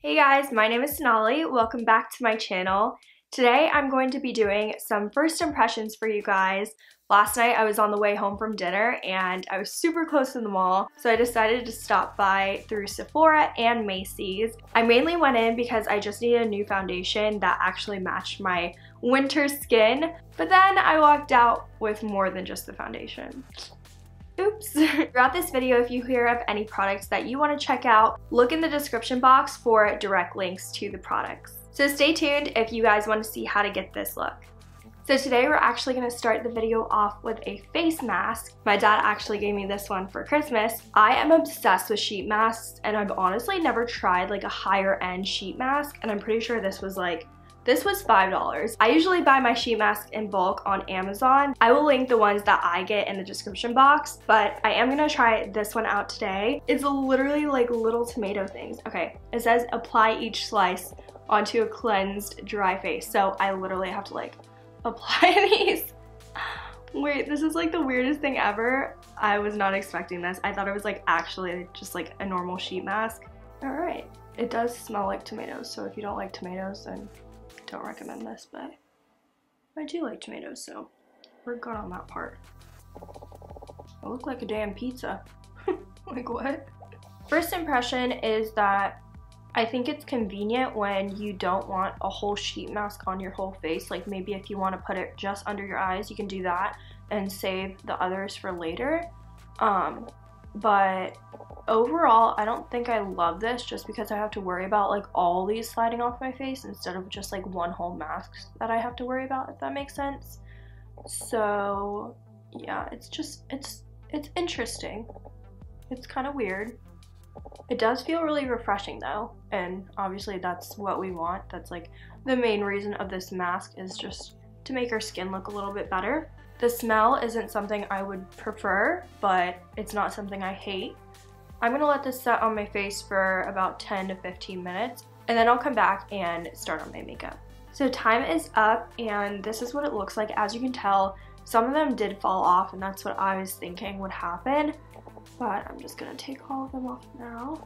Hey guys, my name is Sonali. Welcome back to my channel. Today I'm going to be doing some first impressions for you guys. Last night I was on the way home from dinner and I was super close to the mall, so I decided to stop by through Sephora and Macy's. I mainly went in because I just needed a new foundation that actually matched my winter skin, but then I walked out with more than just the foundation. Oops. Throughout this video, if you hear of any products that you want to check out, look in the description box for direct links to the products. So stay tuned if you guys want to see how to get this look. So today we're actually going to start the video off with a face mask. My dad actually gave me this one for Christmas. I am obsessed with sheet masks and I've honestly never tried like a higher end sheet mask and I'm pretty sure this was like this was $5. I usually buy my sheet mask in bulk on Amazon. I will link the ones that I get in the description box, but I am gonna try this one out today. It's literally like little tomato things. Okay, it says apply each slice onto a cleansed dry face. So I literally have to like apply these. Wait, this is like the weirdest thing ever. I was not expecting this. I thought it was like actually just like a normal sheet mask. All right, it does smell like tomatoes. So if you don't like tomatoes, then don't recommend this, but I do like tomatoes, so we're good on that part. I look like a damn pizza. like what? First impression is that I think it's convenient when you don't want a whole sheet mask on your whole face. Like maybe if you want to put it just under your eyes, you can do that and save the others for later. Um, but overall, I don't think I love this just because I have to worry about like all these sliding off my face instead of just like one whole mask that I have to worry about, if that makes sense. So yeah, it's just, it's, it's interesting. It's kind of weird. It does feel really refreshing though, and obviously that's what we want. That's like the main reason of this mask is just to make our skin look a little bit better. The smell isn't something I would prefer, but it's not something I hate. I'm gonna let this set on my face for about 10 to 15 minutes, and then I'll come back and start on my makeup. So time is up, and this is what it looks like. As you can tell, some of them did fall off, and that's what I was thinking would happen, but I'm just gonna take all of them off now.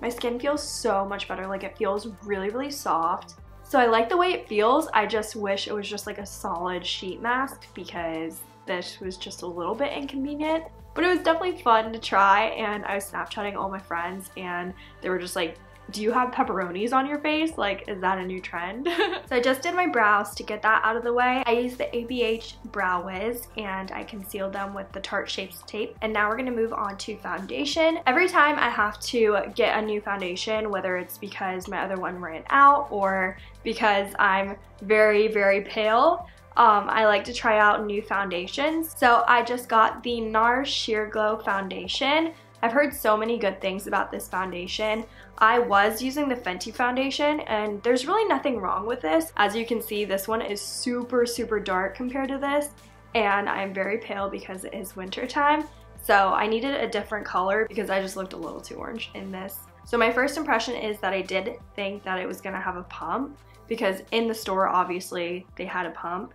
My skin feels so much better, like it feels really, really soft. So I like the way it feels. I just wish it was just like a solid sheet mask because this was just a little bit inconvenient. But it was definitely fun to try and I was Snapchatting all my friends and they were just like, do you have pepperonis on your face? Like, is that a new trend? so I just did my brows to get that out of the way. I used the ABH Brow Wiz and I concealed them with the Tarte Shape Tape. And now we're gonna move on to foundation. Every time I have to get a new foundation, whether it's because my other one ran out or because I'm very, very pale, um, I like to try out new foundations. So I just got the NARS Sheer Glow Foundation. I've heard so many good things about this foundation. I was using the Fenty foundation and there's really nothing wrong with this. As you can see, this one is super, super dark compared to this and I'm very pale because it is winter time. So I needed a different color because I just looked a little too orange in this. So my first impression is that I did think that it was gonna have a pump because in the store, obviously, they had a pump.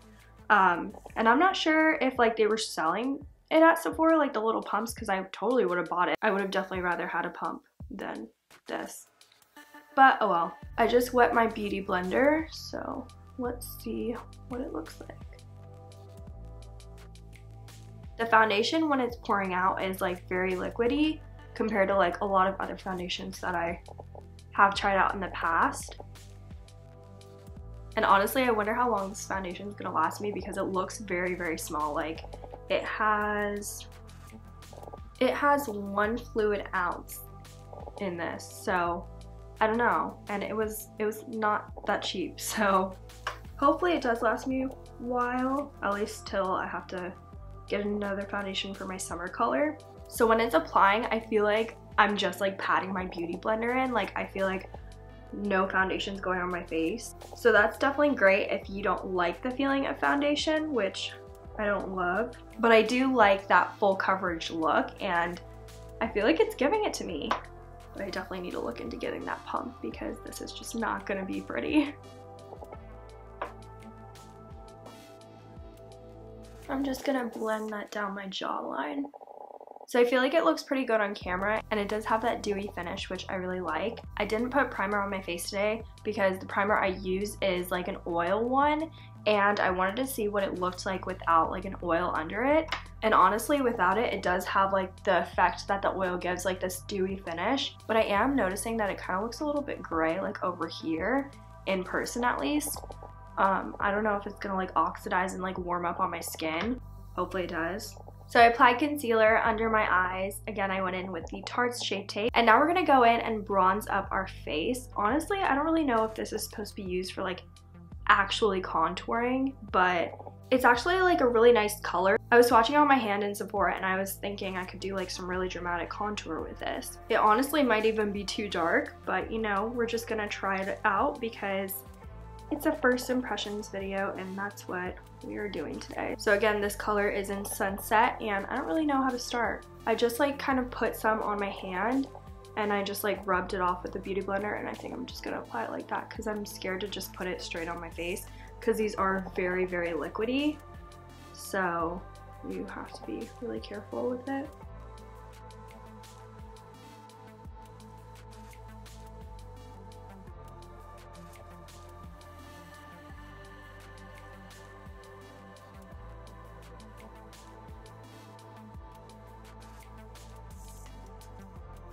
Um, and I'm not sure if like they were selling it at Sephora, like the little pumps, because I totally would have bought it. I would have definitely rather had a pump than this. But oh well. I just wet my beauty blender, so let's see what it looks like. The foundation when it's pouring out is like very liquidy compared to like a lot of other foundations that I have tried out in the past. And honestly, I wonder how long this foundation is gonna last me because it looks very, very small. Like it has, it has one fluid ounce in this. So I don't know. And it was, it was not that cheap. So hopefully it does last me a while, at least till I have to get another foundation for my summer color. So when it's applying, I feel like I'm just like patting my beauty blender in. Like I feel like no foundations going on my face. So that's definitely great if you don't like the feeling of foundation, which I don't love. But I do like that full coverage look and I feel like it's giving it to me. But I definitely need to look into getting that pump because this is just not gonna be pretty. I'm just gonna blend that down my jawline. So I feel like it looks pretty good on camera and it does have that dewy finish which I really like. I didn't put primer on my face today because the primer I use is like an oil one and I wanted to see what it looked like without like an oil under it. And honestly, without it, it does have like the effect that the oil gives, like this dewy finish. But I am noticing that it kind of looks a little bit gray like over here, in person at least. Um, I don't know if it's gonna like oxidize and like warm up on my skin. Hopefully it does. So I applied concealer under my eyes. Again, I went in with the Tarte Shape Tape. And now we're gonna go in and bronze up our face. Honestly, I don't really know if this is supposed to be used for like actually contouring, but it's actually like a really nice color. I was swatching on my hand in Sephora and I was thinking I could do like some really dramatic contour with this. It honestly might even be too dark, but you know, we're just gonna try it out because it's a first impressions video and that's what we are doing today. So again, this color is in Sunset and I don't really know how to start. I just like kind of put some on my hand and I just like rubbed it off with the beauty blender and I think I'm just gonna apply it like that because I'm scared to just put it straight on my face because these are very very liquidy so you have to be really careful with it.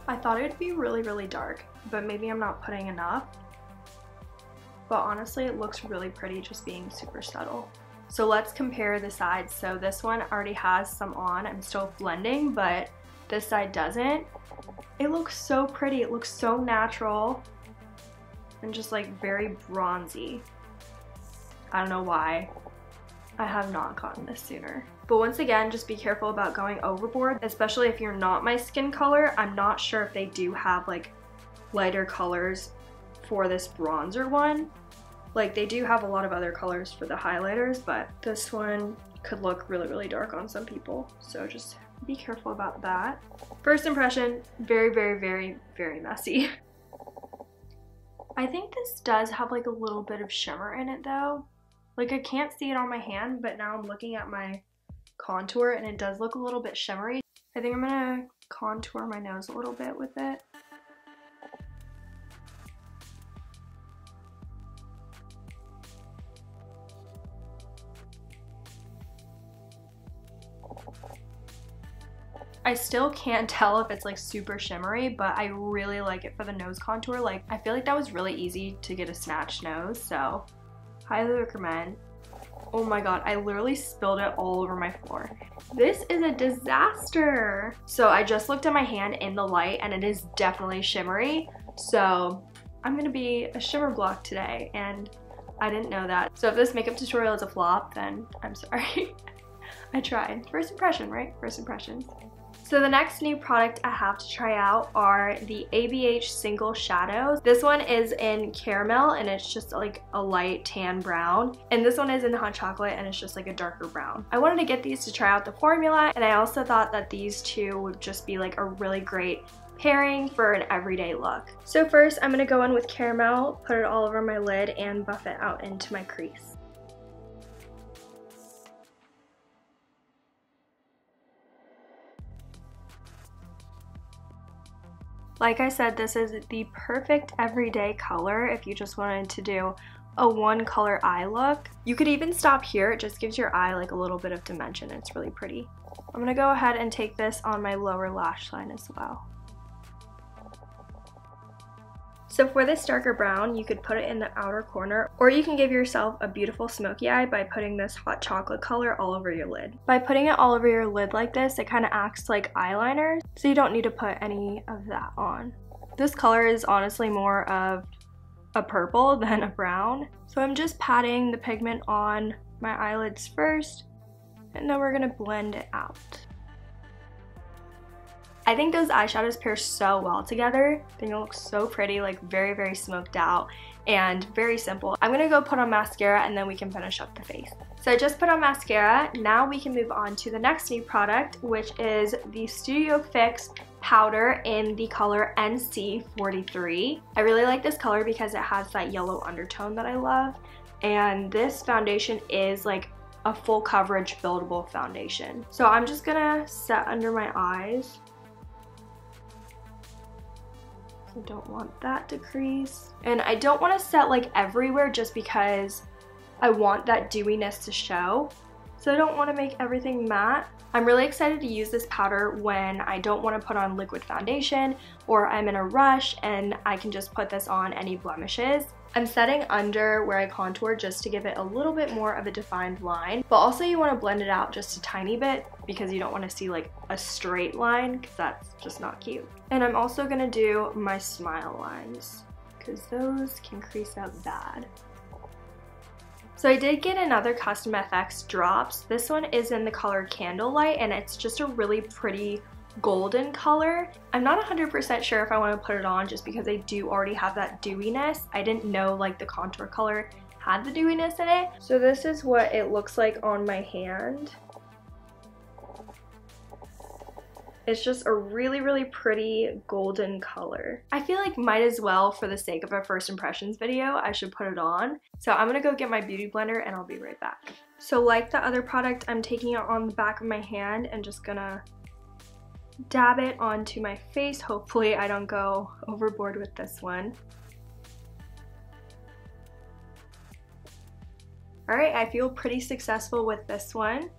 I thought it'd be really, really dark, but maybe I'm not putting enough. But honestly, it looks really pretty just being super subtle. So let's compare the sides. So this one already has some on. I'm still blending, but this side doesn't. It looks so pretty. It looks so natural and just like very bronzy. I don't know why. I have not gotten this sooner. But once again, just be careful about going overboard, especially if you're not my skin color. I'm not sure if they do have like lighter colors for this bronzer one. Like they do have a lot of other colors for the highlighters, but this one could look really, really dark on some people. So just be careful about that. First impression, very, very, very, very messy. I think this does have like a little bit of shimmer in it though. Like I can't see it on my hand, but now I'm looking at my contour and it does look a little bit shimmery. I think I'm gonna contour my nose a little bit with it. I still can't tell if it's like super shimmery, but I really like it for the nose contour. Like, I feel like that was really easy to get a snatched nose, so highly recommend. Oh my god, I literally spilled it all over my floor. This is a disaster. So I just looked at my hand in the light and it is definitely shimmery. So I'm gonna be a shimmer block today and I didn't know that. So if this makeup tutorial is a flop, then I'm sorry. I tried. First impression, right? First impressions. So the next new product I have to try out are the ABH Single Shadows. This one is in caramel and it's just like a light tan brown. And this one is in hot chocolate and it's just like a darker brown. I wanted to get these to try out the formula and I also thought that these two would just be like a really great pairing for an everyday look. So first I'm going to go in with caramel, put it all over my lid and buff it out into my crease. Like I said, this is the perfect everyday color if you just wanted to do a one color eye look. You could even stop here, it just gives your eye like a little bit of dimension. It's really pretty. I'm gonna go ahead and take this on my lower lash line as well. So for this darker brown, you could put it in the outer corner, or you can give yourself a beautiful smoky eye by putting this hot chocolate color all over your lid. By putting it all over your lid like this, it kind of acts like eyeliner, so you don't need to put any of that on. This color is honestly more of a purple than a brown. So I'm just patting the pigment on my eyelids first, and then we're gonna blend it out. I think those eyeshadows pair so well together. It looks so pretty, like very, very smoked out and very simple. I'm gonna go put on mascara and then we can finish up the face. So I just put on mascara. Now we can move on to the next new product, which is the Studio Fix powder in the color NC43. I really like this color because it has that yellow undertone that I love. And this foundation is like a full coverage buildable foundation. So I'm just gonna set under my eyes. I don't want that to crease. And I don't want to set like everywhere just because I want that dewiness to show. So I don't want to make everything matte. I'm really excited to use this powder when I don't want to put on liquid foundation or I'm in a rush and I can just put this on any blemishes. I'm setting under where I contour just to give it a little bit more of a defined line, but also you want to blend it out just a tiny bit because you don't want to see like a straight line because that's just not cute. And I'm also going to do my smile lines because those can crease out bad. So I did get another Cover FX drops. This one is in the color Candlelight and it's just a really pretty golden color. I'm not 100% sure if I want to put it on just because I do already have that dewiness. I didn't know like the contour color had the dewiness in it. So this is what it looks like on my hand. It's just a really, really pretty golden color. I feel like might as well, for the sake of a first impressions video, I should put it on. So I'm gonna go get my beauty blender and I'll be right back. So like the other product, I'm taking it on the back of my hand and just gonna dab it onto my face. Hopefully I don't go overboard with this one. Alright, I feel pretty successful with this one.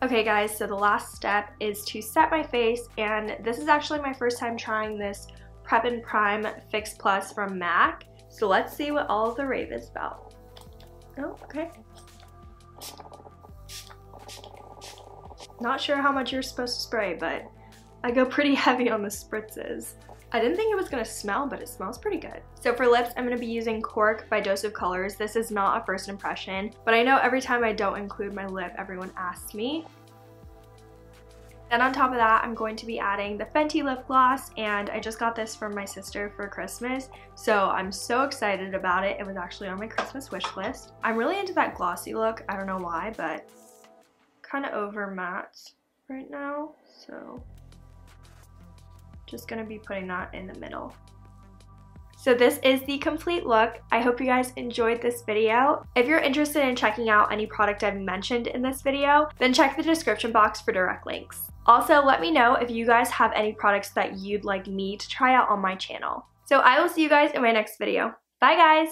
Okay guys, so the last step is to set my face and this is actually my first time trying this Prep and Prime Fix Plus from MAC. So let's see what all the rave is about. Oh, okay. Not sure how much you're supposed to spray, but I go pretty heavy on the spritzes. I didn't think it was gonna smell, but it smells pretty good. So for lips, I'm gonna be using Cork by Dose of Colors. This is not a first impression, but I know every time I don't include my lip, everyone asks me. Then on top of that, I'm going to be adding the Fenty lip gloss, and I just got this from my sister for Christmas, so I'm so excited about it. It was actually on my Christmas wish list. I'm really into that glossy look. I don't know why, but kind of over matte right now, so just gonna be putting that in the middle. So this is the complete look. I hope you guys enjoyed this video. If you're interested in checking out any product I've mentioned in this video, then check the description box for direct links. Also, let me know if you guys have any products that you'd like me to try out on my channel. So I will see you guys in my next video. Bye guys!